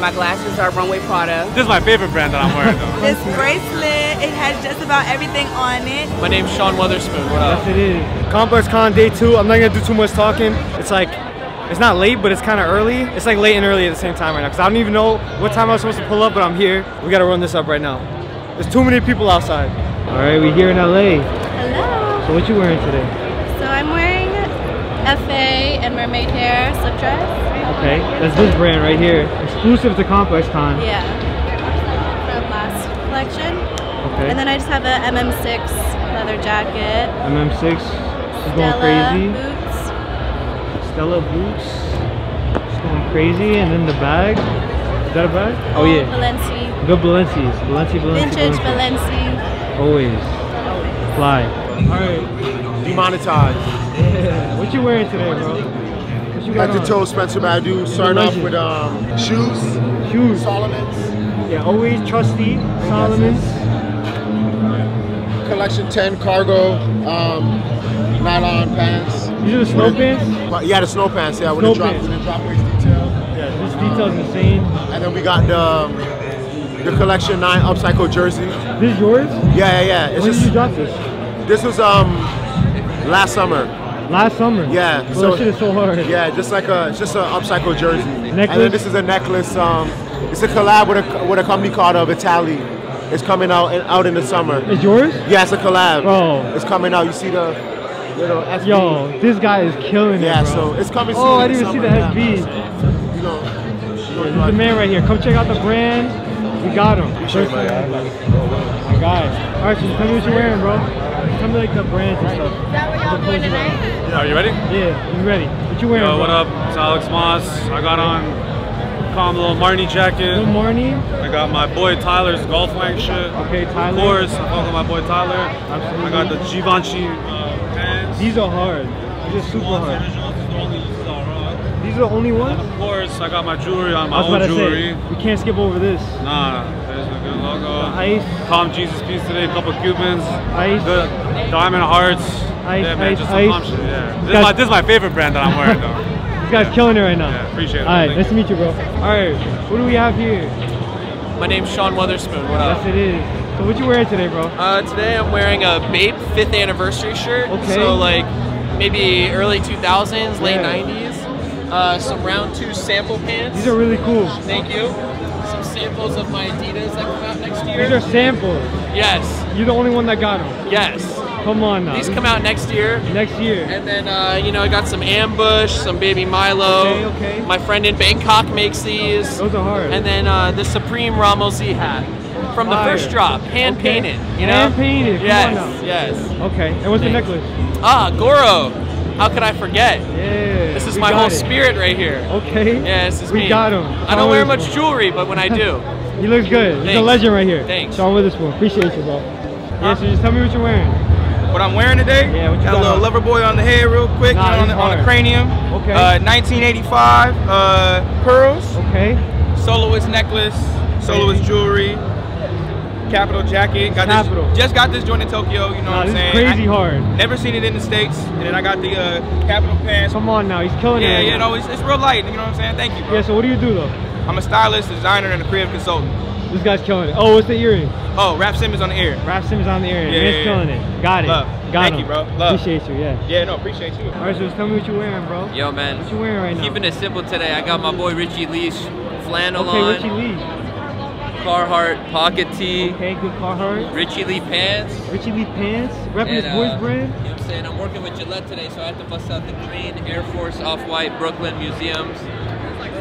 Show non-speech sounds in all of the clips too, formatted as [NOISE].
My glasses are Runway Prada. This is my favorite brand that I'm wearing though. [LAUGHS] This bracelet, it has just about everything on it. My name's Sean Wotherspoon. What up? Yes, it is. Complex Con day two. I'm not gonna do too much talking. It's like, it's not late, but it's kind of early. It's like late and early at the same time right now. Cause I don't even know what time I was supposed to pull up, but I'm here. We gotta run this up right now. There's too many people outside. All right, we here in LA. Hello. So what you wearing today? So I'm wearing FA and mermaid hair slip dress. Okay, that's this brand right here. Exclusive to Complex Con. Yeah. From last collection. Okay. And then I just have a MM6 leather jacket. MM6. She's going Stella crazy. boots. Stella boots. She's going crazy. And then the bag. Is that a bag? Oh yeah. Balenci. Good Balenci's. Balenci, Balenci, Vintage Balenci. Balenci. Always. Fly. Alright. Demonetized. Yeah. What you wearing today, bro? What you got Head to toe Spencer Badu. Starting off with um, shoes. Shoes. Salomon's. Yeah, always trusty. Salomon's. Collection 10 cargo um, nylon pants. These are the snow pants? Well, Yeah, the snow pants. Yeah, with Snow the drop, pants. with the drop waist detail. Yeah, this detail's insane. And then we got the um, the collection 9 upcycle jersey. This is yours? Yeah, yeah, yeah. It's when just did you drop this? this was um last summer. Last summer? Yeah. so that shit is so hard. Yeah, just like a just an upcycle jersey. And Necklace? then this is a necklace. Um, it's a collab with a with a company called uh, Vitaly. It's coming out in, out in the summer. It's yours? Yeah, it's a collab. Bro. It's coming out. You see the little SB. Yo, this guy is killing Yeah, it, bro. so it's coming soon. Oh, I didn't even see the summer, SB. yeah. You know, This is the man right here. Come check out the brand. We got him. First my one. My guy. All right, so tell me what you're wearing, bro. Tell me like the brands and stuff. Is that what y'all doing tonight? Are you ready? Yeah, you ready? What you wearing? Yo, bro? what up? It's Alex Moss. I got on calm little Marni jacket. Good morning. I got my boy Tyler's golf wang shit. Okay, Tyler. Of course, I fuck with my boy Tyler. Absolutely. I got the Givenchy uh, pants. These are hard. These are super hard. originals, is the only uses I'll rock. These are the only ones? Of course, I got my jewelry on, my own to jewelry. say, we can't skip over this. Nah, there's a good logo. Ice. Calm Jesus piece today, a couple Cubans. Ice. Good diamond hearts. Ice, yeah, man, ice, just some ice. calm. Yeah. This, Guys- is my, this is my favorite brand that I'm wearing though. [LAUGHS] This guy's killing it right now. Yeah, appreciate it. All right, Thank nice you. to meet you, bro. All right, what do we have here? My name's Sean Wotherspoon. What Yes, up? it is. So what you wearing today, bro? Uh, today I'm wearing a Bape 5th anniversary shirt. Okay. So like maybe early 2000s, late Yeah. 90s. Uh, some round two sample pants. These are really cool. Thank you. Some samples of my Adidas that come out next year. These are samples. yes. You're the only one that got them. Yes. Come on now. These come out next year. next year. And then, uh, you know, I got some Ambush, some Baby Milo. Okay, okay. My friend in Bangkok makes these. Those are hard. And then uh, the Supreme Ramos Z hat from the Fire. first drop, hand Okay. painted. You know, Hand painted, Yes, yes. Okay, and what's the necklace? Ah, Goro. How could I forget? Yeah. This is we my whole it. spirit right here. Okay. Yeah, this is we me. got him. I don't wear much jewelry, but when I do, [LAUGHS] He looks good. He's a legend right here. Thanks. Sean Wotherspoon. Appreciate you, bro. Yeah, so just tell me what you're wearing. What I'm wearing today? Yeah, got, got a little on? lover boy on the head real quick, Nah, you know, on, the, on the cranium. Okay. Uh, 1985 uh, pearls, Okay. soloist necklace, soloist jewelry, Kapital jacket. Got Kapital. This, just got this joint in Tokyo. You know Nah, what I'm saying? crazy I- hard. Never seen it in the states, and then I got the uh, Kapital pants. Come on now, he's killing it. Yeah, right yeah, now. no, it's, it's real light. You know what I'm saying? Thank you, bro. Yeah, so what do you do though? I'm a stylist, designer, and a creative consultant. This guy's killing it. Oh, what's the earring? Oh, Raf Simons on the ear. Raf Simons on the earring. Yeah, Man's yeah, yeah. killing it. Got it. Love. Got Thank him. you, bro. Love. Appreciate you, yeah. Yeah, no, appreciate you. All right, so just tell me what you're wearing, bro. Yo, man. What you wearing right now? Keeping it simple today. I got my boy Richie Leash flannel okay, on, Richie Lee. Carhartt pocket tee, Okay, good Carhartt. Richie Lee pants. Richie Lee pants. Repping his and, boys uh, brand. You know what I'm saying? I'm working with Gillette today, so I have to bust out the green Air Force Off-White Brooklyn Museums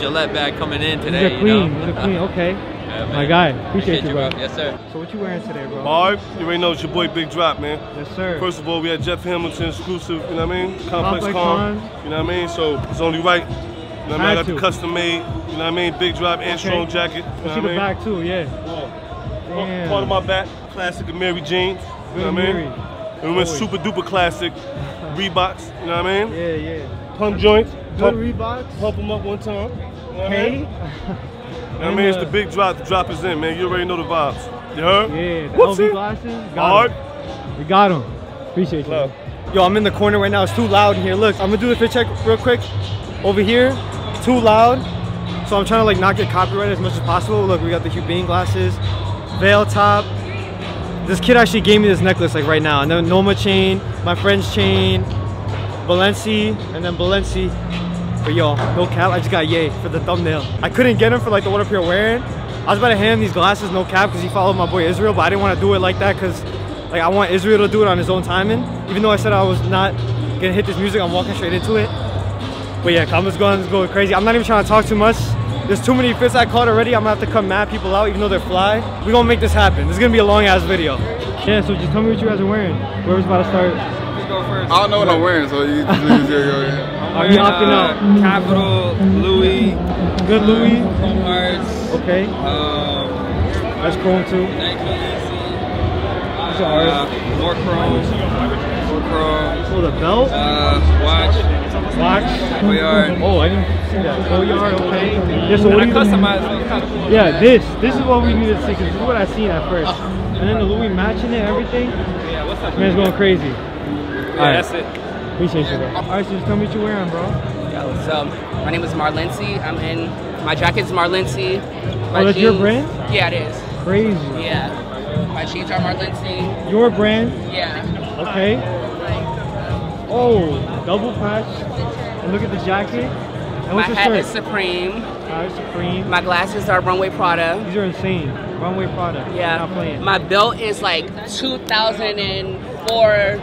Gillette bag coming in today. you know? These are clean. Okay. Yeah, My guy. Appreciate, you, bro. Yes, sir. So what you wearing today, bro? Barb, you already know it's your boy Big Drop, man. Yes, sir. First of all, we had Jeff Hamilton exclusive, you know what I mean? Complex, Complex Con, Con. you know what I mean? So it's only right. You know what I mean? I got to. the custom made, you know what I mean? Big Drop and Okay. strong jacket. You I know see what the mean? back too, yeah. Part- Damn. Part of my back, classic Amiri jeans. You know what I mean? And we went super duper classic [LAUGHS] Reeboks, you know what I mean? Yeah, yeah. Pump joints. Good Pump, Reeboks. pump them up one time. You know what I mean? [LAUGHS] You know what I mean? It's the big drop. The drop is in, man. You already know the vibes. You heard? Yeah, the What's LV glasses. Got Hard. him. We got him. Appreciate you. Love. Yo, I'm in the corner right now. It's too loud in here. Look, I'm gonna do the fit check real quick. Over here, too loud. So I'm trying to like not get copyrighted as much as possible. Look, we got the Hubane glasses, veil top. This kid actually gave me this necklace like right now. And then Noma chain, my friend's chain, Balenci, and then Balenci. But yo, no cap, I just got yay for the thumbnail. I couldn't get him for like the one up here wearing. I was about to hand him these glasses, no cap, because he followed my boy Israel, but I didn't want to do it like that because like I want Israel to do it on his own timing. Even though I said I was not gonna hit this music, I'm walking straight into it. But yeah, comments going going crazy. I'm not even trying to talk too much. There's too many fits I caught already. I'm gonna have to cut mad people out, even though they're fly. We're gonna make this happen. This is gonna be a long ass video. Yeah, so just tell me what you guys are wearing. Whoever's about to start. Just go first. I don't know what I'm wearing, so you just yeah, go ahead. Are you opting out? Kapital, Louis, Good Louis. Chrome Hearts, Okay. um, That's Chrome too. Nike Easy, These are ours. uh, more Chrome, more Chrome, Oh, the belt. uh, watch, Watch. Boyard. Oh, I didn't see that. Boyard, okay. Yeah, so what I customized, so it's kind of cool. Yeah, this. This is what we need to see, because this is what I seen at first. And then the Louis matching it, everything. Yeah, what's up? Man's going crazy. Yeah, Alright. that's it. Appreciate you, bro. Alright, so just tell me what you're wearing, bro. Yo, so my name is Marlenci. I'm in. My jacket's Marlenci. Oh, my Oh, that's your brand? Yeah, it is. Crazy. Yeah. My jeans are Marlenci. Your brand. Yeah. Okay. Oh, double patch. And look at the jacket. And My what's your hat shirt? is Supreme. Alright, Supreme. My glasses are Runway Prada. These are insane. Runway product. Yeah. Not playing. My belt is like 2004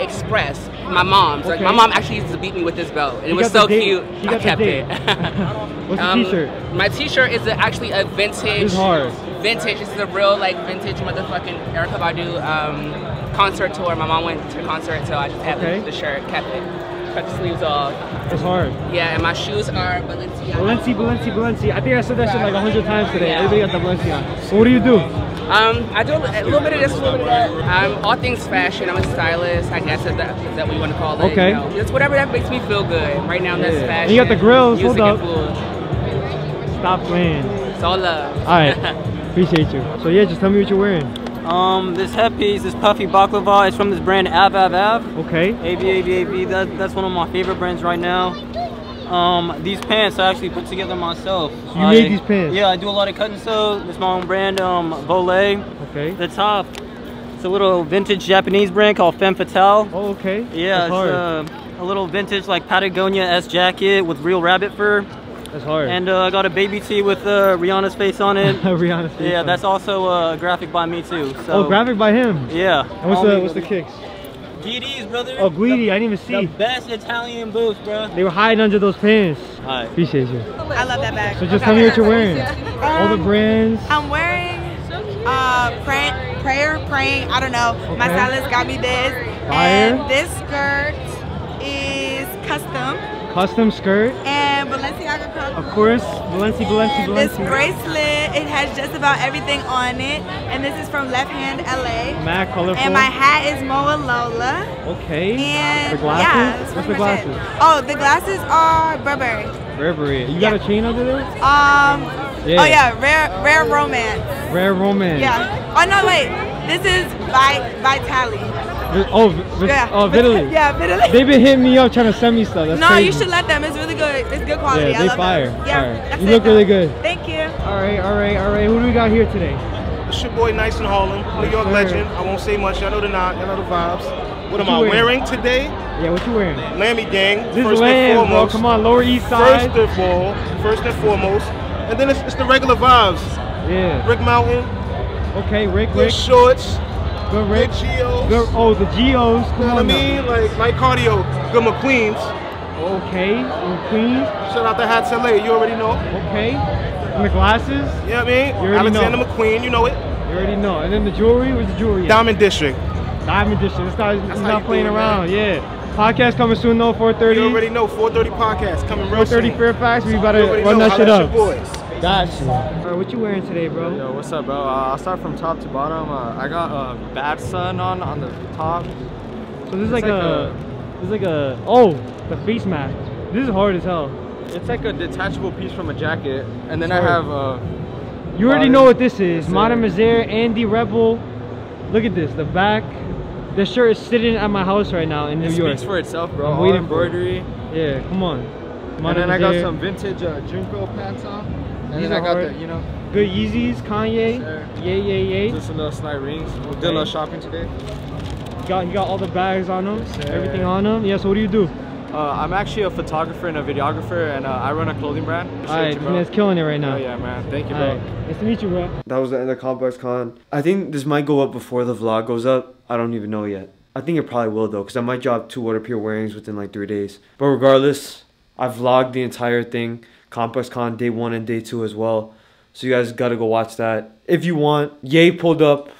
Express. My mom's. Like my mom actually used to beat me with this belt, and it You was so cute. You I kept it. [LAUGHS] What's the Um, t-shirt? My t-shirt is a, actually a vintage. It's hard. Vintage. This is a real like vintage motherfucking Erykah Badu um, concert tour. My mom went to the concert, so I just had the, the shirt, kept it, cut the sleeves off. It's hard. Yeah, and my shoes are Balenciaga. Balenci, Balenci, Balenci. I think I said that shit like a hundred times today. Yeah. Everybody got the Balenci on. So what do you do? Um, I do a little bit of this, a little bit of that. I'm all things fashion. I'm a stylist. I guess is that, is that what you want to call it? Okay. You know, it's whatever that makes me feel good. Right now, that's Yeah. fashion. And you got the grills, Music hold up. Stop playing. It's all love. All right. [LAUGHS] Appreciate you. So yeah, just tell me what you're wearing. Um, this headpiece, this puffy baklava, is from this brand Av Av Av. Okay. AV AV AV. That, that's one of my favorite brands right now. Um, these pants I actually put together myself. You I- made these pants? Yeah, I do a lot of cut and sew. It's my own brand, um, Volet. Okay. The top, it's a little vintage Japanese brand called Femme Fatale. Oh, okay. Yeah, That's it's uh, a little vintage like Patagonia S jacket with real rabbit fur. That's hard. And uh, I got a baby tee with uh, Rihanna's face on it. [LAUGHS] Rihanna's face Yeah, on that's also uh, a graphic by me too. So. oh, graphic by him. Yeah. And what's the what's the kicks? GDs, brother. Oh, Guidi. I didn't even see. The best Italian boots, bro. They were hiding under those pants. Alright. Appreciate you. I love that bag. So just tell me what you're wearing. All the brands. I'm wearing uh pray, prayer praying. I don't know. My Okay. stylist got me this, Fire. and this skirt is custom Custom skirt. and Balenciaga cut. Of course. Balenci, Balenci, And this bracelet, it has just about everything on it, and this is from Left Hand LA. Mad colorful. And my hat is Moa Lola. Okay. And the glasses. yeah, what's the much it. glasses? Oh, the glasses are Burberry. Burberry. You got a chain under there? Um. Yeah. Oh yeah, rare rare romance. Rare romance. Yeah. Oh no, wait. This is Vi Vitaly. Vi- Oh, Vi- Yeah. oh, Vitaly. [LAUGHS] Yeah, Vitaly. They've been hitting me up trying to send me stuff. That's no, crazy. you should let them. It's really good. It's good quality. Yeah, I they love fire. Them. Yeah. fire. That's You it, look though. really good. Thank you. All right, all right, all right. Who do we got here today? It's your boy Nice in Harlem, oh, New York sir. legend. I won't say much. Y'all know the nine, y'all know the vibes. What am I wearing? wearing today? Yeah, what you wearing? Lammy Gang. This first land, and bro. Come on, Lower East Side. First of all, first and foremost, and then it's, it's the regular vibes. Yeah. Rick Mountain, Okay, Rick, good Rick. shorts, Good Rick. good Geos. Good. Oh, the Geos. Come You know what I now. mean? Like light cardio, good McQueens. Okay, in Queens. Shout out to Hats LA, you already know. Okay. And the glasses. You know what I mean? You Alexander know. McQueen, you know it. You already know. And then the jewelry. Where's the jewelry? at? Diamond District. Diamond. This guy's he's how not playing do it, around. Yeah. Podcast coming soon though. 4:30. You already know 430 podcast coming real 4:30 soon. Fairfax. We about to run that shit up. your boys. Gotcha. All right, what you wearing today, bro? Yo, what's up, bro? Uh, I'll start from top to bottom. Uh, I got a uh, Bad Sun on on the top. So this is It's like, a, this is like a, oh, the face mask. This is hard as hell. It's like a detachable piece from a jacket, and then I have a. You already know what this is. Yes, Modern sir. Andy Rebel. Look at this, the back. The shirt is sitting at my house right now in New it York. speaks for itself, bro. I'm All waiting for it. embroidery. Yeah, come on. And then I got some vintage uh, Junko pants on. And These then I got the, you know, Good Yeezys, Kanye. Sir. Yay, yay, yay. just some little snipe rings. We did a Okay. little shopping today. He got, he got all the bags on him, sir. everything on him. Yeah, so what do you do? Uh, I'm actually a photographer and a videographer, and uh, I run a clothing brand. Appreciate Alright, you, this bro. man's killing it right now. Oh, yeah, man. Thank you, bro. Alright, Nice to meet you, bro. That was the end of Complex Con. I think this might go up before the vlog goes up. I don't even know yet. I think it probably will though, because I might drop two water pure wearings within like three days. But regardless, I vlogged the entire thing. Complex Con day one and day two as well. So you guys gotta go watch that. If you want, Ye pulled up.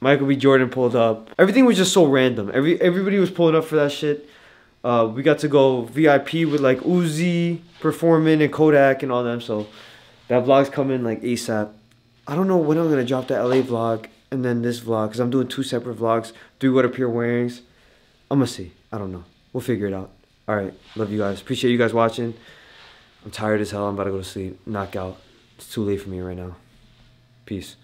Michael B. Jordan pulled up. Everything was just so random. Every everybody was pulling up for that shit. Uh, we got to go VIP with like Uzi, Performing, and Kodak and all them. So that vlog's coming like ASAP. I don't know when I'm gonna drop the LA vlog and then this vlog because I'm doing two separate vlogs. Three what appear wearings. I'm gonna see. I don't know. We'll figure it out. All right. Love you guys. Appreciate you guys watching. I'm tired as hell. I'm about to go to sleep. Knock out. It's too late for me right now. Peace.